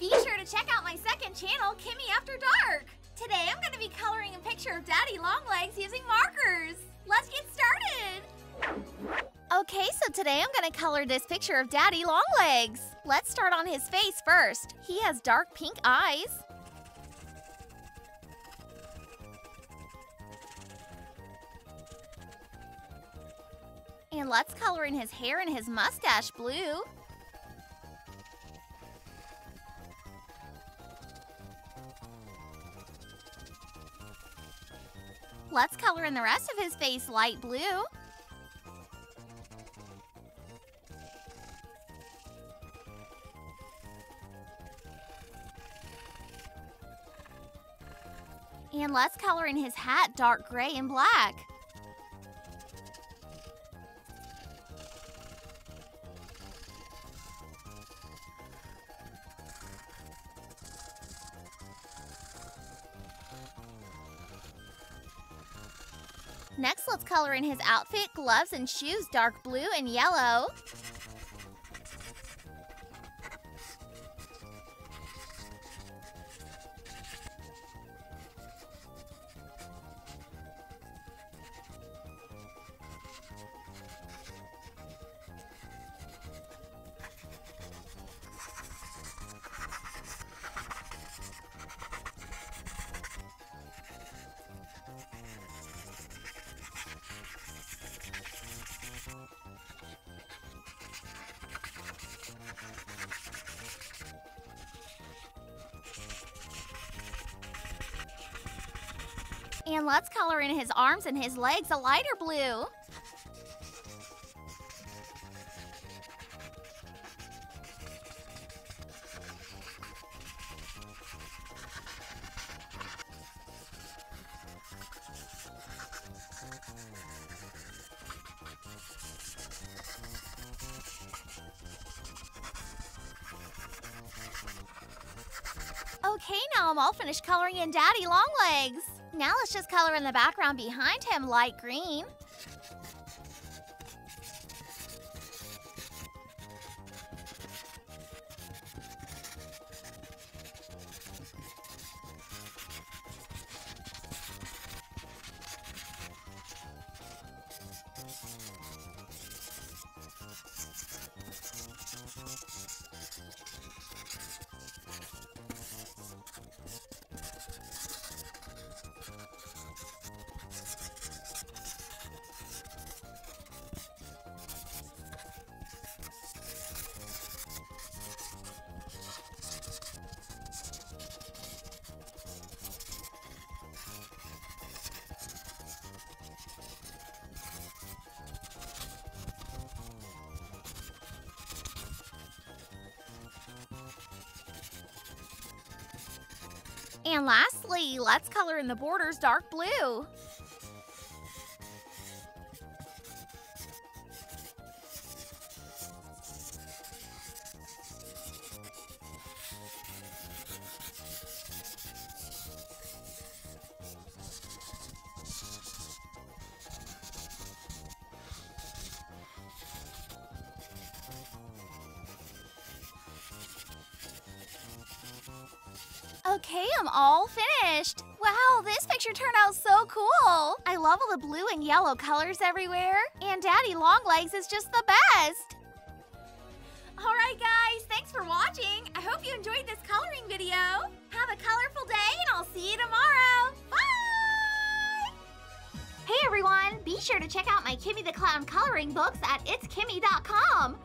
Be sure to check out my second channel, Kimmi After Dark! Today I'm going to be coloring a picture of Daddy Longlegs using markers! Let's get started! Okay, so today I'm going to color this picture of Daddy Longlegs. Let's start on his face first. He has dark pink eyes. And let's color in his hair and his mustache blue. Let's color in the rest of his face light blue. And let's color in his hat dark gray and black. Next, let's color in his outfit, gloves, and shoes dark blue and yellow. And let's color in his arms and his legs a lighter blue. Okay, now I'm all finished coloring in Daddy Longlegs. Now let's just color in the background behind him light green. And lastly, let's color in the borders dark blue. Okay, I'm all finished. Wow, this picture turned out so cool. I love all the blue and yellow colors everywhere. And Daddy Longlegs is just the best. Alright guys, thanks for watching. I hope you enjoyed this coloring video. Have a colorful day and I'll see you tomorrow. Bye! Hey everyone, be sure to check out my Kimmi the Clown coloring books at itskimmi.com.